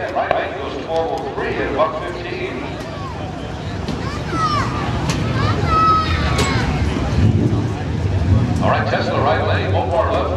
Right bank goes at buck 15. All right, Tesla right lane, Mopar left.